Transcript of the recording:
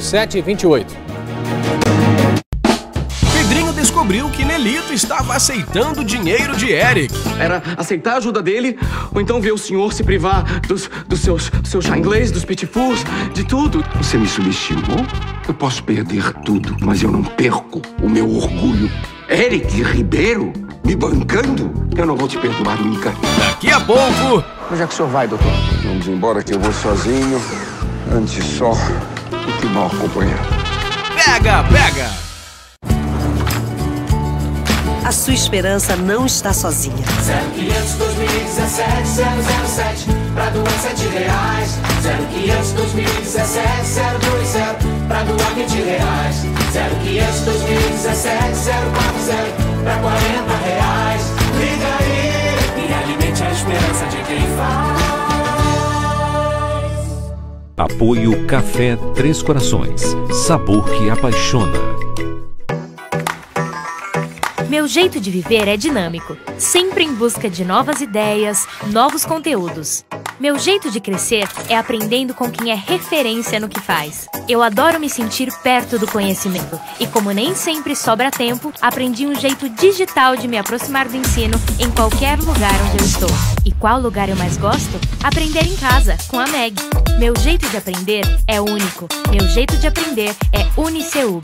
7 e 28. Pedrinho descobriu que Nelito estava aceitando dinheiro de Eric. Era aceitar a ajuda dele, ou então ver o senhor se privar dos, dos seus, seu chá inglês, dos pitfalls, de tudo. Você me subestimou? Eu posso perder tudo, mas eu não perco o meu orgulho. Eric Ribeiro me bancando? Eu não vou te perdoar nunca. Daqui a pouco. Onde é que o senhor vai, doutor? Vamos embora que eu vou sozinho. Antes só que mal acompanhado. Pega, pega! A sua esperança não está sozinha. 0500 2017 007 pra doar 7 reais. 0500 2017 020 pra doar 20 reais. 0500 2017 040 pra 40 reais. Liga aí e alimente a esperança de quem faz. Apoio Café Três Corações. Sabor que apaixona. Meu jeito de viver é dinâmico, sempre em busca de novas ideias, novos conteúdos. Meu jeito de crescer é aprendendo com quem é referência no que faz. Eu adoro me sentir perto do conhecimento e, como nem sempre sobra tempo, aprendi um jeito digital de me aproximar do ensino em qualquer lugar onde eu estou. E qual lugar eu mais gosto? Aprender em casa, com a Meg. Meu jeito de aprender é único. Meu jeito de aprender é Uniceub.